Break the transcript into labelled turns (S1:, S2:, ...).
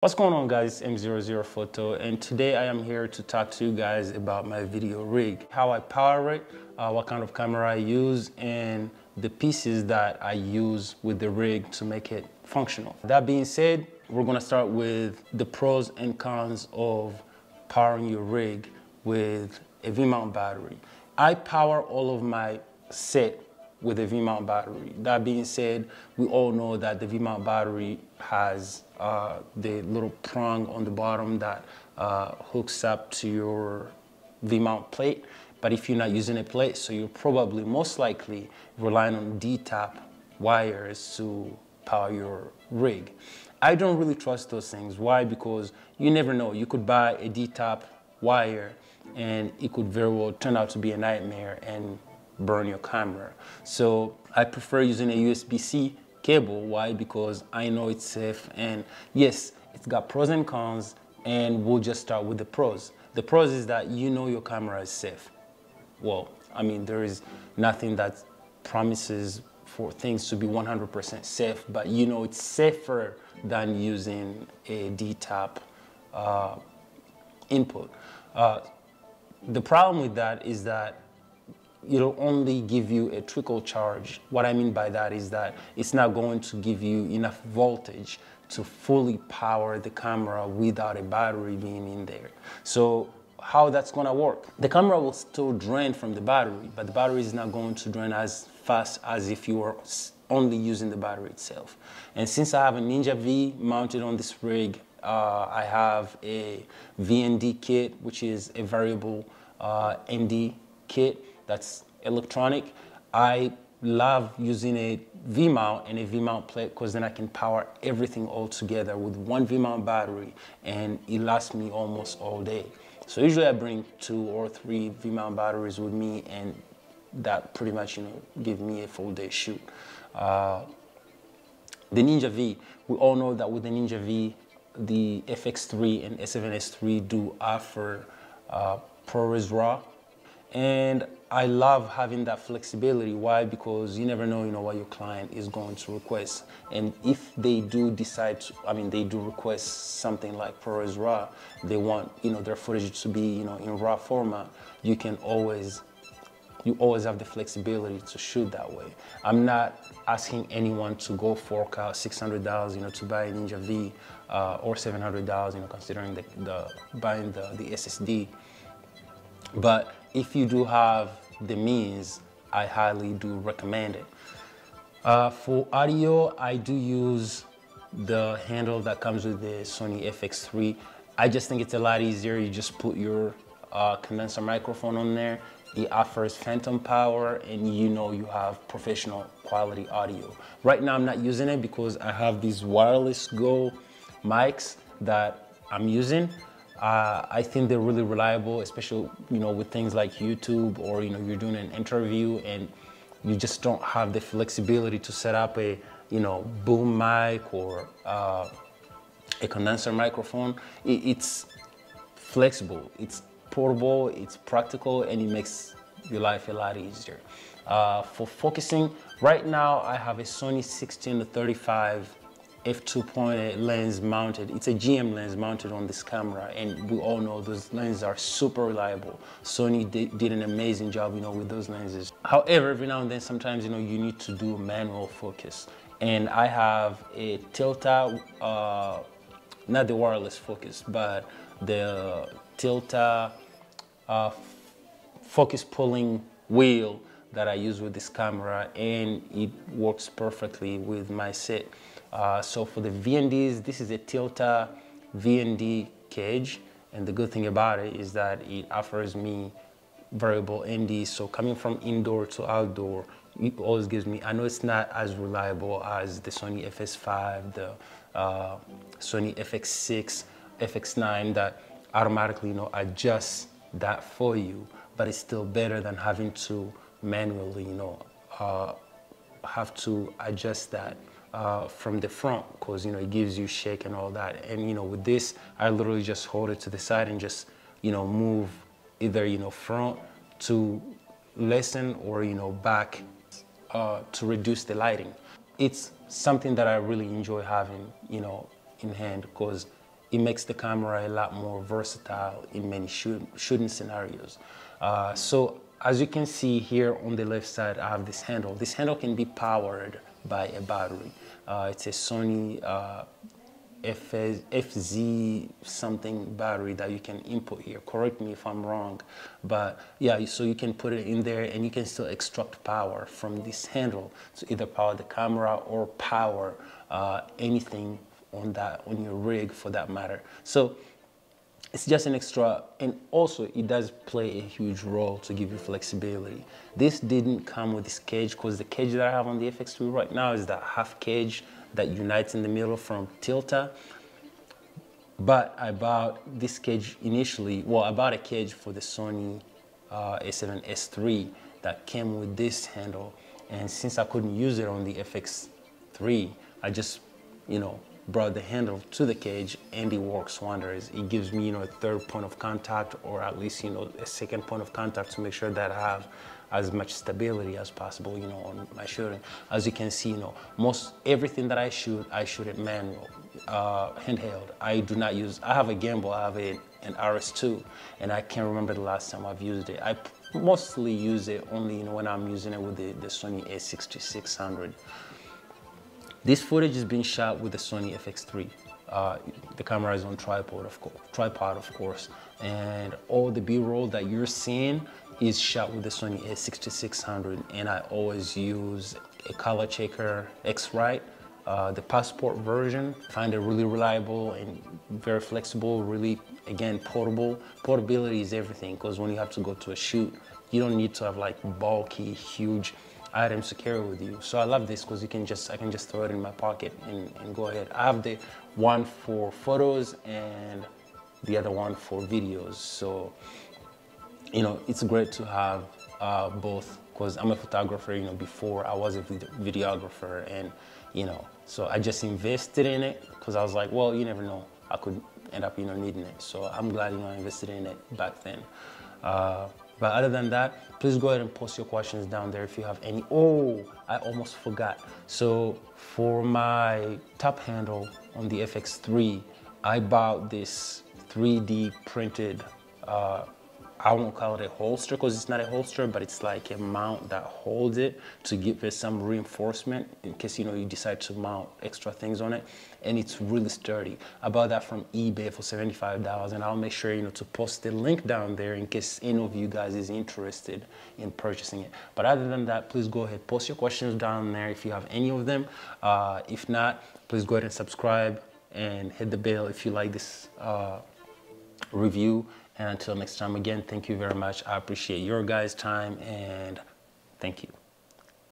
S1: What's going on guys, it's M00 Photo and today I am here to talk to you guys about my video rig, how I power it, uh, what kind of camera I use and the pieces that I use with the rig to make it functional. That being said, we're gonna start with the pros and cons of powering your rig with a V-mount battery. I power all of my set with a V-mount battery. That being said, we all know that the V-mount battery has uh, the little prong on the bottom that uh, hooks up to your V-mount plate. But if you're not using a plate, so you're probably most likely relying on D-tap wires to power your rig. I don't really trust those things. Why? Because you never know. You could buy a D-tap wire and it could very well turn out to be a nightmare and burn your camera. So I prefer using a USB-C cable. Why? Because I know it's safe and yes, it's got pros and cons and we'll just start with the pros. The pros is that you know your camera is safe. Well, I mean, there is nothing that promises for things to be 100% safe, but you know it's safer than using a D-tap uh, input. Uh, the problem with that is that it'll only give you a trickle charge. What I mean by that is that it's not going to give you enough voltage to fully power the camera without a battery being in there. So how that's gonna work. The camera will still drain from the battery, but the battery is not going to drain as fast as if you were only using the battery itself. And since I have a Ninja V mounted on this rig, uh, I have a VND kit, which is a variable uh, ND kit that's electronic. I love using a V-mount and a V-mount plate because then I can power everything all together with one V-mount battery and it lasts me almost all day. So usually I bring two or three V-mount batteries with me and that pretty much, you know, give me a full day shoot. Uh, the Ninja V, we all know that with the Ninja V, the FX3 and A7S3 do offer uh, ProRes RAW. And I love having that flexibility. Why? Because you never know, you know, what your client is going to request. And if they do decide, to, I mean, they do request something like ProRes RAW, they want, you know, their footage to be, you know, in RAW format, you can always, you always have the flexibility to shoot that way. I'm not asking anyone to go fork out $600, you know, to buy a Ninja V uh, or $700, you know, considering the, the buying the, the SSD. But if you do have the means, I highly do recommend it. Uh, for audio, I do use the handle that comes with the Sony FX3. I just think it's a lot easier. You just put your uh, condenser microphone on there. It offers phantom power and you know you have professional quality audio. Right now I'm not using it because I have these wireless Go mics that I'm using. Uh, I think they're really reliable, especially you know with things like YouTube or you know you're doing an interview and you just don't have the flexibility to set up a you know boom mic or uh, a condenser microphone. It, it's flexible, it's portable, it's practical, and it makes your life a lot easier. Uh, for focusing, right now I have a Sony 16 to 35 f2.8 lens mounted. It's a GM lens mounted on this camera and we all know those lenses are super reliable. Sony did, did, an amazing job, you know, with those lenses. However, every now and then sometimes, you know, you need to do manual focus. And I have a Tilta, uh, not the wireless focus, but the Tilta uh, focus pulling wheel that I use with this camera and it works perfectly with my set. Uh, so for the VNDs, this is a Tilta VND cage. And the good thing about it is that it offers me variable ND. So coming from indoor to outdoor, it always gives me, I know it's not as reliable as the Sony FS5, the uh, Sony FX6, FX9 that automatically, you know, adjusts that for you, but it's still better than having to manually, you know, uh, have to adjust that uh, from the front because you know it gives you shake and all that and you know with this I literally just hold it to the side and just you know move either you know front to lessen or you know back uh, to reduce the lighting it's something that I really enjoy having you know in hand because it makes the camera a lot more versatile in many shoot, shooting scenarios. Uh, so as you can see here on the left side, I have this handle. This handle can be powered by a battery. Uh, it's a Sony uh, FZ something battery that you can input here. Correct me if I'm wrong, but yeah, so you can put it in there and you can still extract power from this handle to either power the camera or power uh, anything on that on your rig for that matter. So it's just an extra and also it does play a huge role to give you flexibility. This didn't come with this cage because the cage that i have on the fx3 right now is that half cage that unites in the middle from tilta. But i bought this cage initially well i bought a cage for the sony uh, a7s3 that came with this handle. And since i couldn't use it on the fx3 i just you know brought the handle to the cage and it works wonders. It gives me, you know, a third point of contact or at least, you know, a second point of contact to make sure that I have as much stability as possible, you know, on my shooting. As you can see, you know, most everything that I shoot, I shoot it manual, uh, handheld. I do not use, I have a gimbal, I have a, an RS2, and I can't remember the last time I've used it. I mostly use it only, you know, when I'm using it with the, the Sony a6600. This footage is being shot with the Sony FX3. Uh, the camera is on tripod, of course, tripod, of course, and all the B-roll that you're seeing is shot with the Sony a6600, and I always use a color checker X-Rite, uh, the passport version. Find it really reliable and very flexible, really, again, portable. Portability is everything, because when you have to go to a shoot, you don't need to have like bulky, huge items to carry with you. So I love this because you can just I can just throw it in my pocket and, and go ahead. I have the one for photos and the other one for videos. So you know it's great to have uh, both because I'm a photographer. You know before I was a videographer and you know so I just invested in it because I was like, well, you never know. I could end up you know needing it. So I'm glad you know I invested in it back then. Uh, but other than that, please go ahead and post your questions down there if you have any. Oh, I almost forgot. So for my top handle on the FX3, I bought this 3D printed uh, I won't call it a holster because it's not a holster, but it's like a mount that holds it to give it some reinforcement in case you know you decide to mount extra things on it. And it's really sturdy. I bought that from eBay for $75 and I'll make sure you know to post the link down there in case any of you guys is interested in purchasing it. But other than that, please go ahead, post your questions down there if you have any of them. Uh, if not, please go ahead and subscribe and hit the bell if you like this uh, review and until next time, again, thank you very much. I appreciate your guys' time and.